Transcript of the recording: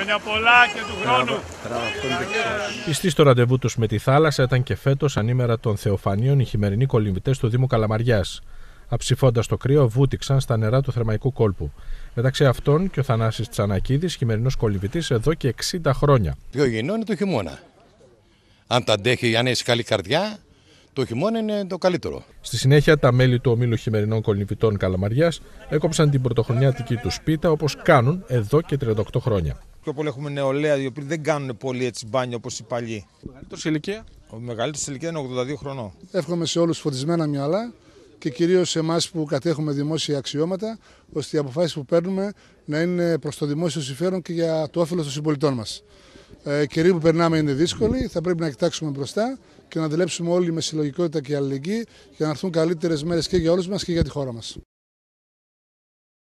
Χρόνια πολλά και του χρόνου. Πιστοί στο ραντεβού τους με τη θάλασσα ήταν και φέτος ανήμερα των Θεοφανίων οι χειμερινοί κολυμβητές του Δήμου Καλαμαριάς. Αψηφώντας το κρύο, βούτυξαν στα νερά του θερμαϊκού κόλπου. Μεταξύ αυτών και ο Θανάσης Τσανακίδης, χειμερινός κολυμβητής εδώ και 60 χρόνια. Πιο γεννό είναι το χειμώνα. Αν τα αντέχει, αν έχει καλή καρδιά, το χειμώνα είναι το καλύτερο. Στη συνέχεια, τα μέλη του Ομίλου Χειμερινών Κολυμβητών Καλαμαριάς έκοψαν την πρωτοχρονιάτικη τους σπίτα όπως κάνουν εδώ και 38 χρόνια. Πιο πολύ έχουμε νεολαία οι οποίοι δεν κάνουν πολύ έτσι μπάνιο όπως οι παλιοί. Μεγαλύτερος ηλικία; Ο μεγαλύτερος ηλικία είναι 82 χρονών. Εύχομαι σε όλους φωτισμένα μυαλά και κυρίως σε εμάς που κατέχουμε δημόσια αξιώματα, ώστε οι αποφάσεις που παίρνουμε να είναι προς το δημόσιο συμφέρον και για το όφελος των συμπολιτών μας. Ε, καιροί που περνάμε είναι δύσκολοι, θα πρέπει να κοιτάξουμε μπροστά και να δουλέψουμε όλοι με συλλογικότητα και αλληλεγγύη για να έρθουν καλύτερες μέρες και για όλους μας και για τη χώρα μας.